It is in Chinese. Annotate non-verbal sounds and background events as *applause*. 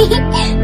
嘿 *laughs* 嘿